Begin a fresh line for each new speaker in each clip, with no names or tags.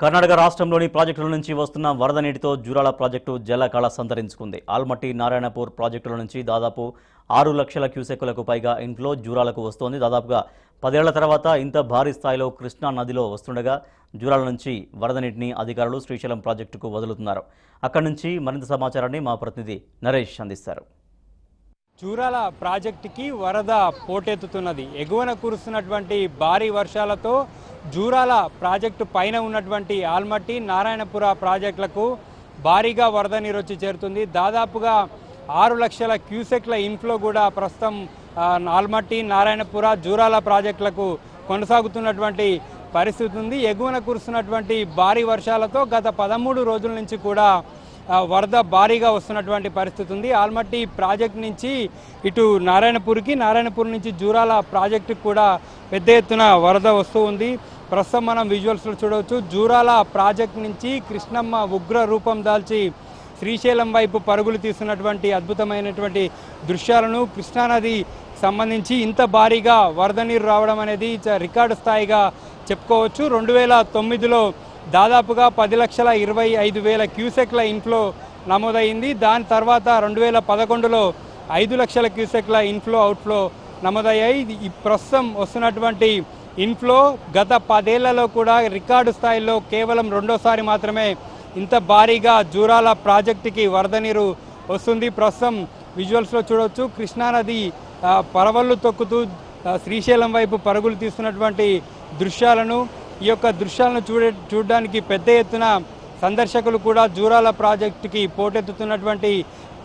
కర్ణాటక రాష్ట్రంలోని ప్రాజెక్టుల నుంచి వస్తున్న వరద నీటితో జూరాల ప్రాజెక్టు జలకళ సంతరించుకుంది. ఆల్మట్టి నారాయణపూర్ ప్రాజెక్టుల నుంచి దాదాపు ఆరు లక్షల క్యూసెక్కులకు పైగా ఇంట్లో జూరాలకు వస్తోంది. దాదాపుగా పదేళ్ళ తర్వాత ఇంత భారీ స్థాయిలో కృష్ణా నదిలో వస్తుండగా జూరాల నుంచి వరద నీటిని అధికారులు శ్రీశైలం ప్రాజెక్టుకు వదులుతున్నారు. అక్కడి నుంచి మరింత సమాచారాన్ని మా ప్రతినిధి నరేష్ అందిస్తారు.
జూరాల ప్రాజెక్టుకి వరద పోటెత్తుతున్నది. ఎగువన కురుస్తున్నటువంటి భారీ వర్షాలతో జూరాల ప్రాజెక్టు పైన ఉన్నటువంటి ఆల్మట్టి నారాయణపుర ప్రాజెక్టులకు భారీగా వరద నీరు వచ్చి చేరుతుంది. దాదాపుగా ఆరు లక్షల క్యూసెక్ల ఇన్ఫ్లో కూడా ప్రస్తుతం ఆల్మట్టి నారాయణపుర జూరాల ప్రాజెక్టులకు కొనసాగుతున్నటువంటి పరిస్థితి ఉంది. ఎగువన కురుస్తున్నటువంటి భారీ వర్షాలతో గత పదమూడు రోజుల నుంచి కూడా వరద భారీగా వస్తున్నటువంటి పరిస్థితి ఉంది. ఆల్మట్టి ప్రాజెక్ట్ నుంచి ఇటు నారాయణపూర్కి నారాయణపూర్ నుంచి జూరాల ప్రాజెక్టుకు కూడా పెద్ద ఎత్తున వరద వస్తూ ఉంది. ప్రస్తుతం మనం విజువల్స్లో చూడవచ్చు. జూరాల ప్రాజెక్ట్ నుంచి కృష్ణమ్మ ఉగ్ర రూపం దాల్చి శ్రీశైలం వైపు పరుగులు తీస్తున్నటువంటి అద్భుతమైనటువంటి దృశ్యాలను కృష్ణానది సంబంధించి ఇంత భారీగా వరద నీరు రావడం అనేది రికార్డు స్థాయిగా చెప్పుకోవచ్చు. రెండు వేల తొమ్మిదిలో దాదాపుగా పది లక్షల ఇరవై ఐదు వేల క్యూసెక్ల ఇన్ఫ్లో నమోదైంది. దాని తర్వాత రెండు వేల పదకొండులో ఐదు లక్షల క్యూసెక్ల ఇన్ఫ్లో అవుట్ఫ్లో నమోదయ్యాయి. ఈ ప్రస్తుతం వస్తున్నటువంటి ఇన్ఫ్లో గత పదేళ్ళలో కూడా రికార్డు స్థాయిలో కేవలం రెండోసారి మాత్రమే ఇంత భారీగా జూరాల ప్రాజెక్టుకి వరద నీరు వస్తుంది. ప్రస్తుతం విజువల్స్లో చూడవచ్చు. కృష్ణానది పరవళ్ళు తొక్కుతూ శ్రీశైలం వైపు పరుగులు తీస్తున్నటువంటి దృశ్యాలను ఈ యొక్క దృశ్యాలను చూడే చూడడానికి పెద్ద ఎత్తున సందర్శకులు కూడా జూరాల ప్రాజెక్టుకి పోటెత్తుతున్నటువంటి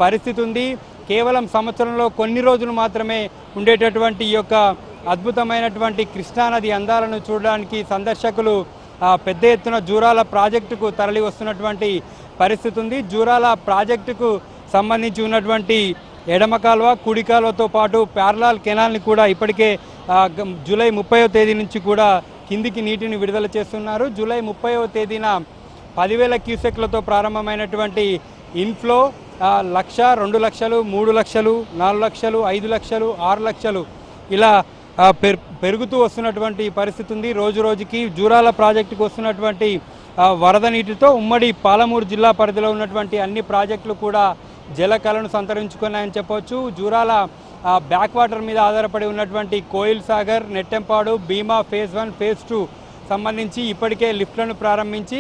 పరిస్థితి ఉంది. కేవలం సంవత్సరంలో కొన్ని రోజులు మాత్రమే ఉండేటటువంటి ఈ యొక్క అద్భుతమైనటువంటి కృష్ణానది అందాలను చూడడానికి సందర్శకులు పెద్ద ఎత్తున జూరాల ప్రాజెక్టుకు తరలి వస్తున్నటువంటి పరిస్థితి ఉంది. జూరాల ప్రాజెక్టుకు సంబంధించి ఉన్నటువంటి ఎడమ కాలువ కుడి కాలువతో పాటు ప్యారలాల్ కెనాల్ని కూడా ఇప్పటికే జూలై ముప్పైవ తేదీ నుంచి కూడా కిందికి నీటిని విడుదల చేస్తున్నారు. జూలై ముప్పైవ తేదీన పదివేల క్యూసెక్లతో ప్రారంభమైనటువంటి ఇన్ఫ్లో లక్ష రెండు లక్షలు మూడు లక్షలు నాలుగు లక్షలు ఐదు లక్షలు ఆరు లక్షలు ఇలా పెరుగుతూ వస్తున్నటువంటి పరిస్థితి ఉంది. రోజు రోజుకి జూరాల ప్రాజెక్టుకు వస్తున్నటువంటి వరద నీటితో ఉమ్మడి పాలమూరు జిల్లా పరిధిలో ఉన్నటువంటి అన్ని ప్రాజెక్టులు కూడా జలకళను సంతరించుకున్నాయని చెప్పవచ్చు జూరాల బ్యాక్ వాటర్ మీద ఆధారపడి ఉన్నటువంటి Koil Sagar Nettempadu Bhima phase one phase two సంబంధించి ఇప్పటికే లిఫ్ట్లను ప్రారంభించి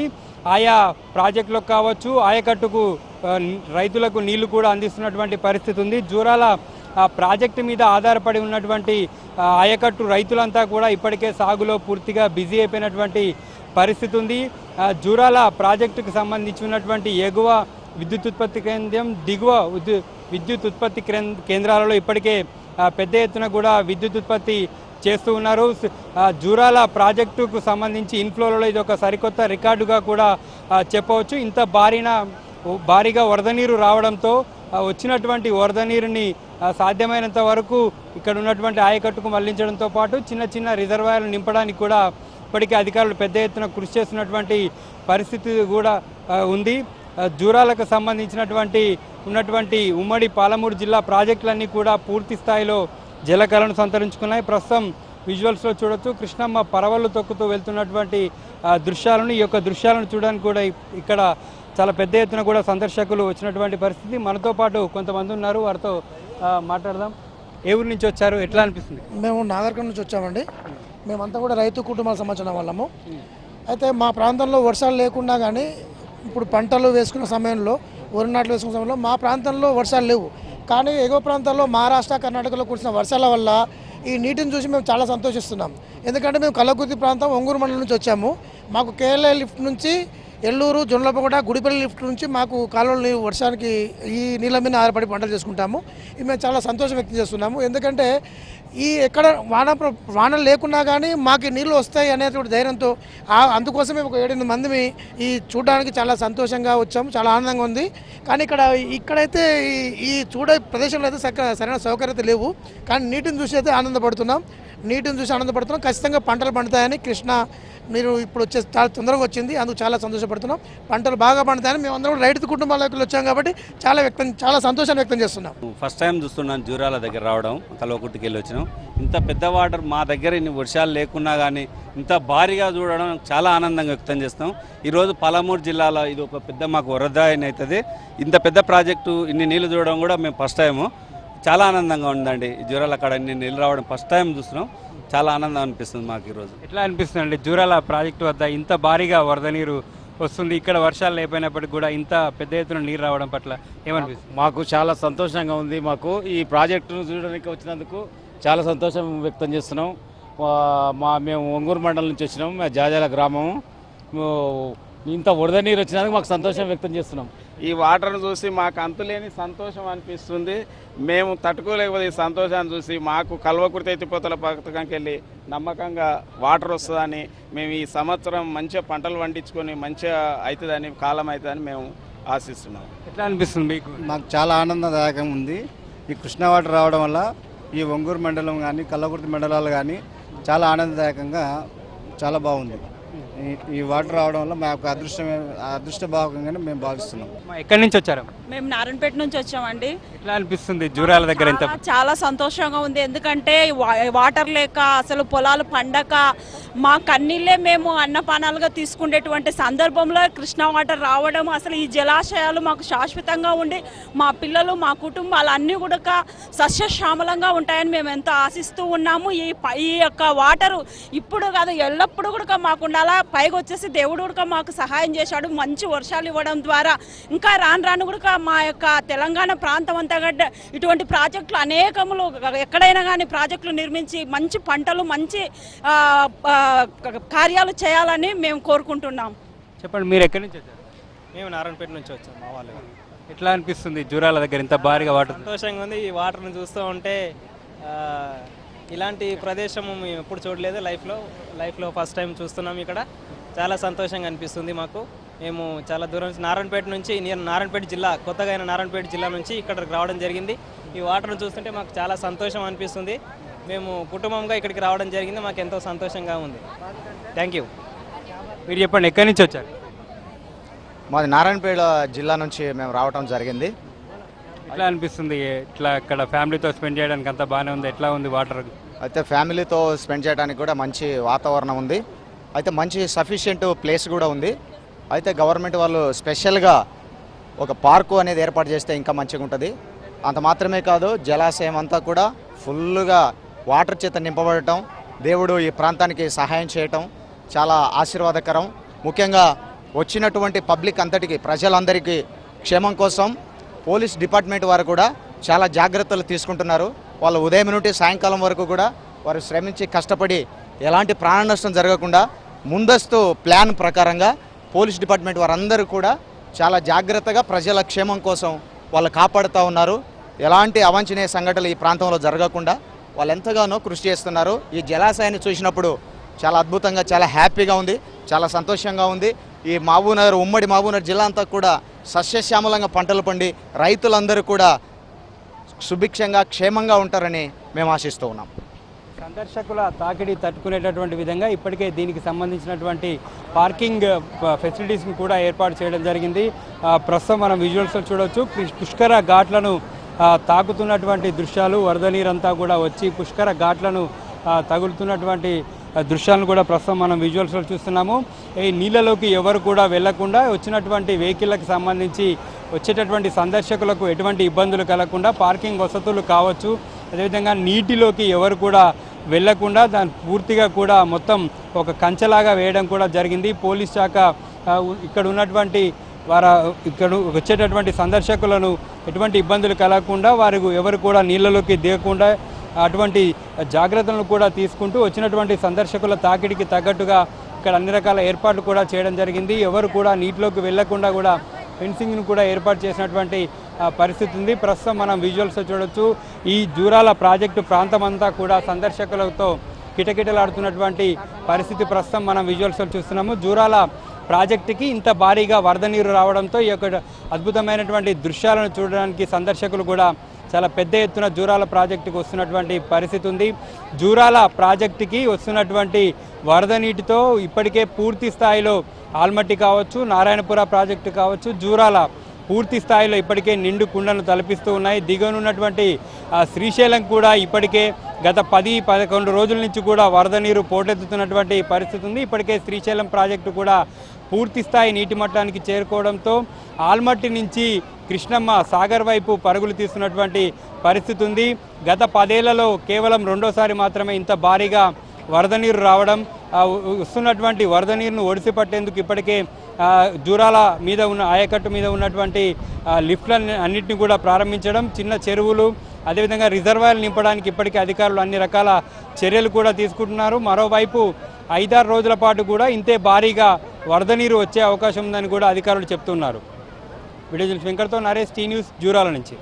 ఆయా ప్రాజెక్టులకు కావచ్చు ఆయకట్టుకు రైతులకు నీళ్ళు కూడా అందిస్తున్నటువంటి పరిస్థితి ఉంది. జూరాల ప్రాజెక్టు మీద ఆధారపడి ఉన్నటువంటి ఆయకట్టు రైతులంతా కూడా ఇప్పటికే సాగులో పూర్తిగా బిజీ అయిపోయినటువంటి పరిస్థితి ఉంది. జూరాల ప్రాజెక్టుకు సంబంధించి ఉన్నటువంటి ఎగువ విద్యుత్ ఉత్పత్తి కేంద్రం దిగువ విద్యుత్ ఉత్పత్తి కేంద్ర- కేంద్రాలలో ఇప్పటికే పెద్ద ఎత్తున కూడా విద్యుత్ ఉత్పత్తి చేస్తూ ఉన్నారు. జూరాల ప్రాజెక్టుకు సంబంధించి ఇన్ఫ్లోలలో ఇది ఒక సరికొత్త రికార్డుగా కూడా చెప్పవచ్చు. ఇంత భారీన భారీగా వరద నీరు రావడంతో వచ్చినటువంటి వరద నీరుని సాధ్యమైనంత వరకు ఇక్కడ ఉన్నటువంటి ఆయకట్టుకు మళ్ళించడంతో పాటు చిన్న చిన్న రిజర్వాయర్లు నింపడానికి కూడా ఇప్పటికే అధికారులు పెద్ద ఎత్తున కృషి చేస్తున్నటువంటి పరిస్థితి కూడా ఉంది. జూరాలకు సంబంధించినటువంటి ఉన్నటువంటి ఉమ్మడి పాలమూరు జిల్లా ప్రాజెక్టులన్నీ కూడా పూర్తి స్థాయిలో జలకలను సంతరించుకున్నాయి. ప్రస్తుతం విజువల్స్లో చూడొచ్చు. కృష్ణమ్మ పరవళ్ళు తొక్కుతూ వెళ్తున్నటువంటి దృశ్యాలను ఈ యొక్క దృశ్యాలను చూడడానికి కూడా ఇక్కడ చాలా పెద్ద ఎత్తున కూడా సందర్శకులు వచ్చినటువంటి పరిస్థితి. మనతో పాటు కొంతమంది ఉన్నారు. వారితో మాట్లాడదాం. ఏ ఊరి నుంచి వచ్చారు? ఎట్లా అనిపిస్తుంది?
మేము నాగర్కర్ నుంచి వచ్చామండి. మేమంతా కూడా రైతు కుటుంబాల సంబంధించిన వాళ్ళము. అయితే మా ప్రాంతంలో వర్షాలు లేకుండా కానీ ఇప్పుడు పంటలు వేసుకున్న సమయంలో వరి నాట్లు వేసుకున్న సమయంలో మా ప్రాంతంలో వర్షాలు లేవు. కానీ ఎగువ ప్రాంతాల్లో మహారాష్ట్ర కర్ణాటకలో కురిసిన వర్షాల వల్ల ఈ నీటిని చూసి మేము చాలా సంతోషిస్తున్నాం. ఎందుకంటే మేము కల్లకుర్తి ప్రాంతం ఒంగూరు మండలం నుంచి వచ్చాము. మాకు కేరళ లిఫ్ట్ నుంచి ఎల్లూరు జొన్నలపగొండ గుడిపల్లి లిఫ్ట్ నుంచి మాకు కాలువలు నీరు వర్షానికి ఈ నీళ్ళ మీద ఆధారపడి పంటలు చేసుకుంటాము. ఇది మేము చాలా సంతోషం వ్యక్తం చేస్తున్నాము. ఎందుకంటే ఈ ఎక్కడ వాన ప్ర- వానలు లేకున్నా కానీ మాకు నీళ్ళు వస్తాయి అనేటువంటి ధైర్యంతో అందుకోసమే ఒక ఏడెనిమిది మంది ఈ చూడడానికి చాలా సంతోషంగా వచ్చాము. చాలా ఆనందంగా ఉంది. కానీ ఇక్కడ ఇక్కడైతే ఈ చూడ చూడే ప్రదేశంలో అయితే సక్క సరైన సౌకర్యత లేవు. కానీ నీటిని చూసి అయితే ఆనందపడుతున్నాం. నీటిని చూసి ఆనందపడుతున్నాం. ఖచ్చితంగా పంటలు పండుతాయని కృష్ణ మీరు ఇప్పుడు వచ్చే చాలా తొందరగా వచ్చింది. అందుకు చాలా సంతోషపడుతున్నాం. పంటలు బాగా పండుతాయని మేము కూడా రైతు కుటుంబాలకు వచ్చాం కాబట్టి చాలా వ్యక్తం చాలా సంతోషాన్ని వ్యక్తం చేస్తున్నాం.
ఫస్ట్ టైం చూస్తున్నాను జూరాల దగ్గర రావడం కల్వకుర్తికి వెళ్ళి వచ్చినాం. ఇంత పెద్ద వాటర్ మా దగ్గర ఇన్ని వర్షాలు లేకున్నా కానీ ఇంత భారీగా చూడడం చాలా ఆనందంగా వ్యక్తం చేస్తాం. ఈరోజు పాలమూరు జిల్లాలో ఇది ఒక పెద్ద మాకు వరద అవుతుంది ఇంత పెద్ద ప్రాజెక్టు ఇన్ని నీళ్ళు చూడడం కూడా మేము ఫస్ట్ టైము చాలా ఆనందంగా ఉందండి. ఈ జూరాల అక్కడ ఇన్ని నీళ్ళు రావడం ఫస్ట్ టైం చూస్తున్నాం. చాలా ఆనందం అనిపిస్తుంది మాకు ఈరోజు.
ఎట్లా అనిపిస్తుందండి? జూరాల ప్రాజెక్టు వద్ద ఇంత భారీగా వరద నీరు వస్తుంది. ఇక్కడ వర్షాలు లేకపోయినప్పటికీ కూడా ఇంత పెద్ద ఎత్తున నీరు రావడం పట్ల ఏమనిపిస్తుంది?
మాకు చాలా సంతోషంగా ఉంది మాకు. ఈ ప్రాజెక్టును చూడడానికి వచ్చినందుకు చాలా సంతోషం వ్యక్తం చేస్తున్నాం. మా- మేము ఒంగూరు మండలం నుంచి వచ్చినాం. మా జాజాల గ్రామము. మేము ఇంత వరద నీరు వచ్చినందుకు మాకు సంతోషం వ్యక్తం చేస్తున్నాం.
ఈ వాటర్ను చూసి మాకు అంతులేని సంతోషం అనిపిస్తుంది. మేము తట్టుకోలేకపోతే ఈ సంతోషాన్ని చూసి మాకు కల్వకుర్తి ఎత్తిపోతల పథకంకి వెళ్ళి నమ్మకంగా వాటర్ వస్తుందని మేము ఈ సంవత్సరం మంచిగా పంటలు పండించుకొని మంచిగా అవుతుందని కాలం అవుతుందని మేము ఆశిస్తున్నాం.
ఎట్లా అనిపిస్తుంది మీకు?
మాకు చాలా ఆనందదాయకంగా ఉంది. ఈ కృష్ణా వాటర్ రావడం వల్ల ఈ ఒంగూరు మండలం కానీ కల్లకుర్తి మండలాలు కానీ చాలా ఆనందదాయకంగా చాలా బాగుంది. ఈ- వాటర్ రావడం వల్ల మాకు అదృష్టమే అదృష్ట భాగంగానే మేము భావిస్తున్నాం.
మా ఎక్కడి నుంచి వచ్చారు?
మేము నారాయణపేట నుంచి వచ్చామండి.
ఎట్లా అనిపిస్తుంది జూరాల దగ్గర
చాలా- సంతోషంగా ఉంది. ఎందుకంటే వాటర్ లేక అసలు పొలాలు పండక మా కన్నీళ్ళే మేము అన్నపానాలుగా తీసుకునేటువంటి సందర్భంలో కృష్ణా వాటర్ రావడం అసలు ఈ జలాశయాలు మాకు శాశ్వతంగా ఉండి మా పిల్లలు మా కుటుంబాలు అన్నీ కూడా సస్యశ్యామలంగా ఉంటాయని మేము ఎంతో ఆశిస్తూ ఉన్నాము. ఈ ఈ యొక్క వాటరు ఇప్పుడు కాదు ఎల్లప్పుడూ కూడా మాకు ఉండాలా? పైకి వచ్చేసి దేవుడు కూడా మాకు సహాయం చేశాడు. మంచి వర్షాలు ఇవ్వడం ద్వారా ఇంకా రాను రాను కూడా మా యొక్క తెలంగాణ ప్రాంతం అంతా గడ్డ ఇటువంటి ప్రాజెక్టులు అనేకములు ఎక్కడైనా కానీ ప్రాజెక్టులు నిర్మించి మంచి పంటలు మంచి ఆ, కార్యాలు చేయాలని మేము కోరుకుంటున్నాం.
చెప్పండి మీరు ఎక్కడి నుంచి వచ్చారు?
మేము నారాయణపేట నుంచి వచ్చాం మా వాళ్ళు
ఎట్లా అనిపిస్తుంది జూరాల దగ్గర ఇంత భారీగా వాటర్?
సంతోషంగా ఉంది ఈ వాటర్ని చూస్తూ ఉంటే ఇలాంటి ప్రదేశం మేము ఎప్పుడు చూడలేదు లైఫ్లో. లైఫ్లో ఫస్ట్ టైం చూస్తున్నాం ఇక్కడ. చాలా సంతోషంగా అనిపిస్తుంది మాకు. మేము చాలా దూరం నుంచి నారాయణపేట నుంచి నేను నారాయణపేట జిల్లా కొత్తగా అయిన నారాయణపేట జిల్లా నుంచి ఇక్కడికి రావడం జరిగింది. ఈ వాటర్ని చూస్తుంటే మాకు చాలా సంతోషం అనిపిస్తుంది. మేము కుటుంబంగా ఇక్కడికి రావడం జరిగింది. మాకు ఎంతో సంతోషంగా ఉంది. థ్యాంక్ యూ
మీరు చెప్పండి ఎక్కడి నుంచి వచ్చారు?
మాది నారాయణపేట జిల్లా నుంచి మేము రావటం జరిగింది.
ఎట్లా అనిపిస్తుంది? ఇట్లా ఇక్కడ ఫ్యామిలీతో స్పెండ్ చేయడానికి అంత బాగానే ఉంది? ఎట్లా ఉంది వాటర్?
అయితే ఫ్యామిలీతో స్పెండ్ చేయడానికి కూడా మంచి వాతావరణం ఉంది. అయితే మంచి సఫిషియెంట్ ప్లేస్ కూడా ఉంది. అయితే గవర్నమెంట్ వాళ్ళు స్పెషల్గా ఒక పార్కు అనేది ఏర్పాటు చేస్తే ఇంకా మంచిగా ఉంటుంది. అంత మాత్రమే కాదు జలాశయం అంతా కూడా ఫుల్గా వాటర్ చేత నింపబడటం దేవుడు ఈ ప్రాంతానికి సహాయం చేయటం చాలా ఆశీర్వాదకరం. ముఖ్యంగా వచ్చినటువంటి పబ్లిక్ అంతటికి ప్రజలందరికీ క్షేమం కోసం పోలీస్ డిపార్ట్మెంట్ వారు కూడా చాలా జాగ్రత్తలు తీసుకుంటున్నారు. వాళ్ళు ఉదయం నుండి సాయంకాలం వరకు కూడా వారు శ్రమించి కష్టపడి ఎలాంటి ప్రాణ నష్టం జరగకుండా ముందస్తు ప్లాన్ ప్రకారంగా పోలీస్ డిపార్ట్మెంట్ వారందరూ కూడా చాలా జాగ్రత్తగా ప్రజల క్షేమం కోసం వాళ్ళు కాపాడుతూ ఉన్నారు. ఎలాంటి అవాంఛనీయ సంఘటనలు ఈ ప్రాంతంలో జరగకుండా వాళ్ళు ఎంతగానో కృషి చేస్తున్నారు. ఈ జలాశయాన్ని చూసినప్పుడు చాలా అద్భుతంగా చాలా హ్యాపీగా ఉంది చాలా సంతోషంగా ఉంది. ఈ మహబూబ్నగర్ ఉమ్మడి మహబూబ్నగర్ జిల్లా అంతా కూడా సస్యశ్యామలంగా పంటలు పండి రైతులందరూ కూడా సుభిక్షంగా క్షేమంగా ఉంటారని మేము ఆశిస్తూ ఉన్నాం.
సందర్శకుల తాకిడి తట్టుకునేటటువంటి విధంగా ఇప్పటికే దీనికి సంబంధించినటువంటి పార్కింగ్ ఫెసిలిటీస్ని కూడా ఏర్పాటు చేయడం జరిగింది. ప్రస్తుతం మనం విజువల్స్లో చూడవచ్చు పుష్కర ఘాట్లను తాకుతున్నటువంటి దృశ్యాలు వరద నీరంతా కూడా వచ్చి పుష్కర ఘాట్లను తగులుతున్నటువంటి దృశ్యాలను కూడా ప్రస్తుతం మనం విజువల్స్లో చూస్తున్నాము. ఈ నీళ్ళలోకి ఎవరు కూడా వెళ్ళకుండా వచ్చినటువంటి వెహికల్కి సంబంధించి వచ్చేటటువంటి సందర్శకులకు ఎటువంటి ఇబ్బందులు కలగకుండా పార్కింగ్ వసతులు కావచ్చు అదేవిధంగా నీటిలోకి ఎవరు కూడా వెళ్ళకుండా దాని పూర్తిగా కూడా మొత్తం ఒక కంచెలాగా వేయడం కూడా జరిగింది. పోలీస్ శాఖ ఇక్కడ ఉన్నటువంటి వారు ఇక్కడ వచ్చేటటువంటి సందర్శకులను ఎటువంటి ఇబ్బందులు కలగకుండా వారు ఎవరు కూడా నీళ్ళలోకి దిగకుండా అటువంటి జాగ్రత్తలను కూడా తీసుకుంటూ వచ్చినటువంటి సందర్శకుల తాకిడికి తగ్గట్టుగా ఇక్కడ అన్ని రకాల ఏర్పాట్లు కూడా చేయడం జరిగింది. ఎవరు కూడా నీటిలోకి వెళ్ళకుండా కూడా ఫెన్సింగ్ను కూడా ఏర్పాటు చేసినటువంటి ఆ, పరిస్థితి ఉంది. ప్రస్తుతం మనం విజువల్స్లో చూడొచ్చు. ఈ జూరాల ప్రాజెక్టు ప్రాంతం అంతా కూడా సందర్శకులతో కిటకిటలాడుతున్నటువంటి పరిస్థితి ప్రస్తుతం మనం విజువల్స్లో చూస్తున్నాము. జూరాల ప్రాజెక్టుకి ఇంత భారీగా వరద నీరు రావడంతో ఈ యొక్క అద్భుతమైనటువంటి దృశ్యాలను చూడడానికి సందర్శకులు కూడా చాలా పెద్ద ఎత్తున జూరాల ప్రాజెక్టుకి వస్తున్నటువంటి పరిస్థితి ఉంది. జూరాల ప్రాజెక్టుకి వస్తున్నటువంటి వరద నీటితో ఇప్పటికే పూర్తి స్థాయిలో ఆల్మట్టి కావచ్చు నారాయణపుర ప్రాజెక్టు కావచ్చు జూరాల పూర్తి స్థాయిలో ఇప్పటికే నిండు కుండను తలపిస్తూ ఉన్నాయి. దిగనున్నటువంటి శ్రీశైలం కూడా ఇప్పటికే గత పది పదకొండు రోజుల నుంచి కూడా వరద నీరు పోటెత్తుతున్నటువంటి పరిస్థితి ఉంది. ఇప్పటికే శ్రీశైలం ప్రాజెక్టు కూడా పూర్తి స్థాయి నీటి మట్టానికి చేరుకోవడంతో ఆల్మట్టి నుంచి కృష్ణమ్మ సాగర్ వైపు పరుగులు తీస్తున్నటువంటి పరిస్థితి ఉంది. గత పదేళ్ళలో కేవలం రెండోసారి మాత్రమే ఇంత భారీగా వరద నీరు రావడం వస్తున్నటువంటి వరద నీరును ఒడిసి పట్టేందుకు ఇప్పటికే జూరాల మీద ఉన్న ఆయకట్టు మీద ఉన్నటువంటి లిఫ్ట్ల అన్నింటినీ కూడా ప్రారంభించడం చిన్న చెరువులు అదేవిధంగా రిజర్వాయర్లు నింపడానికి ఇప్పటికే అధికారులు అన్ని రకాల చర్యలు కూడా తీసుకుంటున్నారు. మరోవైపు ఐదారు రోజుల పాటు కూడా ఇంతే భారీగా వరద నీరు వచ్చే అవకాశం ఉందని కూడా అధికారులు చెప్తున్నారు. వీడియో వెంకటతో నరేష్ టీ న్యూస్ జూరాల నుంచి.